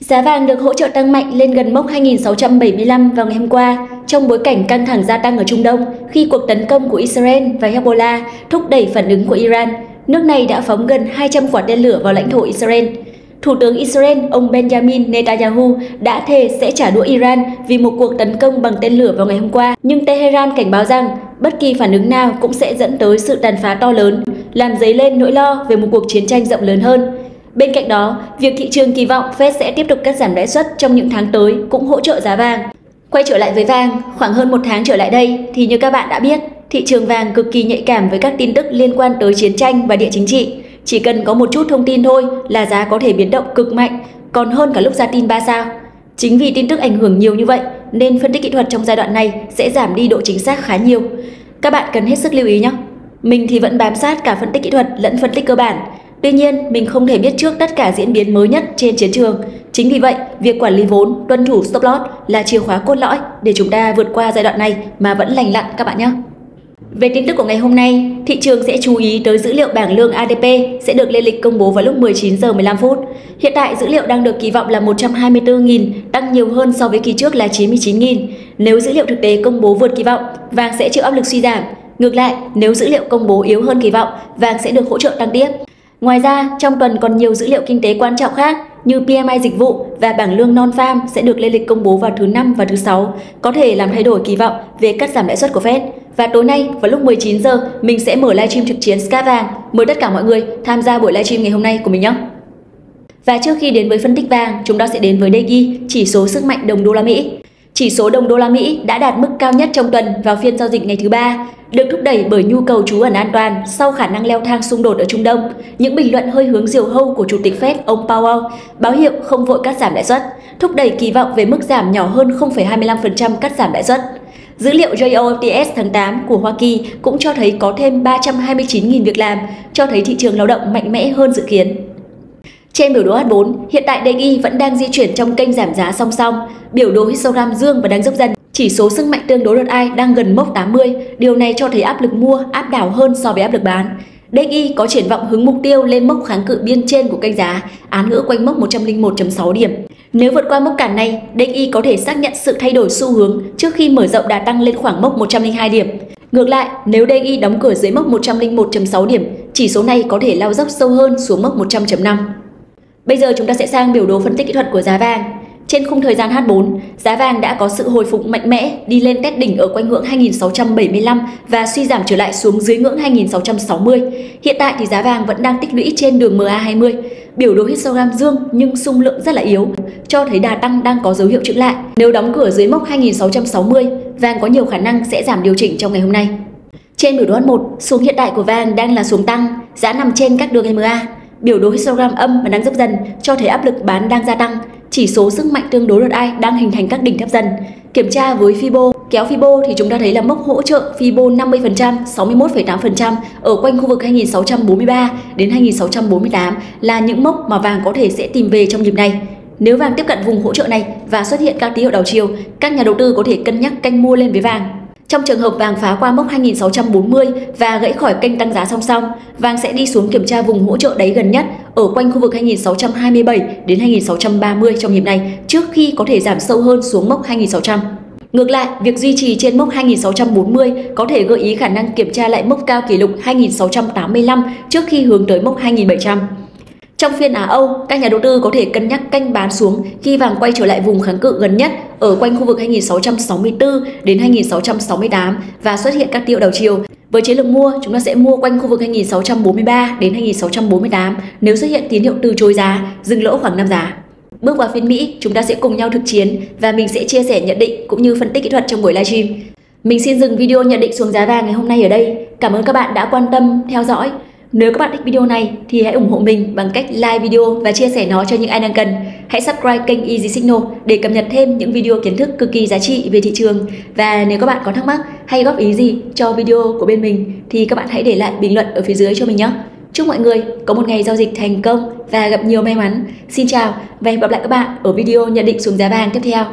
Giá vàng được hỗ trợ tăng mạnh lên gần mốc 2.675 vào ngày hôm qua trong bối cảnh căng thẳng gia tăng ở Trung Đông khi cuộc tấn công của Israel và Hezbollah thúc đẩy phản ứng của Iran. Nước này đã phóng gần 200 quả tên lửa vào lãnh thổ Israel. Thủ tướng Israel ông Benjamin Netanyahu đã thề sẽ trả đũa Iran vì một cuộc tấn công bằng tên lửa vào ngày hôm qua, nhưng Tehran cảnh báo rằng bất kỳ phản ứng nào cũng sẽ dẫn tới sự tàn phá to lớn, làm dấy lên nỗi lo về một cuộc chiến tranh rộng lớn hơn. Bên cạnh đó, việc thị trường kỳ vọng Fed sẽ tiếp tục cắt giảm lãi suất trong những tháng tới cũng hỗ trợ giá vàng. Quay trở lại với vàng, khoảng hơn một tháng trở lại đây thì như các bạn đã biết, thị trường vàng cực kỳ nhạy cảm với các tin tức liên quan tới chiến tranh và địa chính trị. Chỉ cần có một chút thông tin thôi là giá có thể biến động cực mạnh, còn hơn cả lúc ra tin 3 sao. Chính vì tin tức ảnh hưởng nhiều như vậy nên phân tích kỹ thuật trong giai đoạn này sẽ giảm đi độ chính xác khá nhiều. Các bạn cần hết sức lưu ý nhé. Mình thì vẫn bám sát cả phân tích kỹ thuật lẫn phân tích cơ bản. Tuy nhiên, mình không thể biết trước tất cả diễn biến mới nhất trên chiến trường. Chính vì vậy, việc quản lý vốn, tuân thủ stop loss là chìa khóa cốt lõi để chúng ta vượt qua giai đoạn này mà vẫn lành lặn các bạn nhé. Về tin tức của ngày hôm nay, thị trường sẽ chú ý tới dữ liệu bảng lương ADP sẽ được lên lịch công bố vào lúc 19 giờ 15 phút. Hiện tại dữ liệu đang được kỳ vọng là 124.000, tăng nhiều hơn so với kỳ trước là 99.000. Nếu dữ liệu thực tế công bố vượt kỳ vọng, vàng sẽ chịu áp lực suy giảm. Ngược lại, nếu dữ liệu công bố yếu hơn kỳ vọng, vàng sẽ được hỗ trợ tăng tiếp. Ngoài ra, trong tuần còn nhiều dữ liệu kinh tế quan trọng khác như PMI dịch vụ và bảng lương non-farm sẽ được lên lịch công bố vào thứ năm và thứ sáu, có thể làm thay đổi kỳ vọng về cắt giảm lãi suất của Fed. Và tối nay vào lúc 19 giờ, mình sẽ mở livestream trực chiến Sky vàng. Mời tất cả mọi người tham gia buổi livestream ngày hôm nay của mình nhé. Và trước khi đến với phân tích vàng, chúng ta sẽ đến với DXY, chỉ số sức mạnh đồng đô la Mỹ. Chỉ số đồng đô la Mỹ đã đạt mức cao nhất trong tuần vào phiên giao dịch ngày thứ ba, được thúc đẩy bởi nhu cầu trú ẩn an toàn sau khả năng leo thang xung đột ở Trung Đông. Những bình luận hơi hướng diều hâu của Chủ tịch Fed ông Powell báo hiệu không vội cắt giảm lãi suất, thúc đẩy kỳ vọng về mức giảm nhỏ hơn 0,25% cắt giảm lãi suất. Dữ liệu JOFTS tháng 8 của Hoa Kỳ cũng cho thấy có thêm 329.000 việc làm, cho thấy thị trường lao động mạnh mẽ hơn dự kiến. Trên biểu đồ H4, hiện tại DXY vẫn đang di chuyển trong kênh giảm giá song song, biểu đồ histogram dương và đang dốc dần. Chỉ số sức mạnh tương đối đợt ai đang gần mốc 80, điều này cho thấy áp lực mua áp đảo hơn so với áp lực bán. DXY có triển vọng hướng mục tiêu lên mốc kháng cự biên trên của kênh giá, án ngữ quanh mốc 101.6 điểm. Nếu vượt qua mốc cản này, DXY có thể xác nhận sự thay đổi xu hướng trước khi mở rộng đà tăng lên khoảng mốc 102 điểm. Ngược lại, nếu DXY đóng cửa dưới mốc 101.6 điểm, chỉ số này có thể lao dốc sâu hơn xuống mốc 100.5. Bây giờ chúng ta sẽ sang biểu đồ phân tích kỹ thuật của giá vàng. Trên khung thời gian H4, giá vàng đã có sự hồi phục mạnh mẽ đi lên test đỉnh ở quanh ngưỡng 2675 và suy giảm trở lại xuống dưới ngưỡng 2660. Hiện tại thì giá vàng vẫn đang tích lũy trên đường MA20, biểu đồ histogram dương nhưng xung lượng rất là yếu, cho thấy đà tăng đang có dấu hiệu chững lại. Nếu đóng cửa dưới mốc 2660, vàng có nhiều khả năng sẽ giảm điều chỉnh trong ngày hôm nay. Trên biểu đồ H1, xuống hiện tại của vàng đang là xuống tăng, giá nằm trên các đường MA. Biểu đồ histogram âm và đang dốc dần cho thấy áp lực bán đang gia tăng. Chỉ số sức mạnh tương đối RSI đang hình thành các đỉnh thấp dần. Kiểm tra với Fibo, kéo Fibo thì chúng ta thấy là mốc hỗ trợ Fibo 50%, 61,8% ở quanh khu vực 2643 đến 2648 là những mốc mà vàng có thể sẽ tìm về trong nhịp này. Nếu vàng tiếp cận vùng hỗ trợ này và xuất hiện các tín hiệu đảo chiều, các nhà đầu tư có thể cân nhắc canh mua lên với vàng. Trong trường hợp vàng phá qua mốc 2640 và gãy khỏi kênh tăng giá song song, vàng sẽ đi xuống kiểm tra vùng hỗ trợ đáy gần nhất ở quanh khu vực 2627 đến 2630 trong nhịp này trước khi có thể giảm sâu hơn xuống mốc 2600. Ngược lại, việc duy trì trên mốc 2640 có thể gợi ý khả năng kiểm tra lại mốc cao kỷ lục 2685 trước khi hướng tới mốc 2700. Trong phiên Á Âu, các nhà đầu tư có thể cân nhắc canh bán xuống khi vàng quay trở lại vùng kháng cự gần nhất ở quanh khu vực 2664 đến 2668 và xuất hiện các tiêu đầu chiều. Với chiến lược mua, chúng ta sẽ mua quanh khu vực 2643 đến 2648 nếu xuất hiện tín hiệu từ chối giá, dừng lỗ khoảng 5 giá. Bước vào phiên Mỹ, chúng ta sẽ cùng nhau thực chiến và mình sẽ chia sẻ nhận định cũng như phân tích kỹ thuật trong buổi livestream. Mình xin dừng video nhận định xuống giá vàng ngày hôm nay ở đây. Cảm ơn các bạn đã quan tâm, theo dõi. Nếu các bạn thích video này thì hãy ủng hộ mình bằng cách like video và chia sẻ nó cho những ai đang cần. Hãy subscribe kênh Easy Signal để cập nhật thêm những video kiến thức cực kỳ giá trị về thị trường. Và nếu các bạn có thắc mắc hay góp ý gì cho video của bên mình thì các bạn hãy để lại bình luận ở phía dưới cho mình nhé. Chúc mọi người có một ngày giao dịch thành công và gặp nhiều may mắn. Xin chào và hẹn gặp lại các bạn ở video nhận định xuống giá vàng tiếp theo.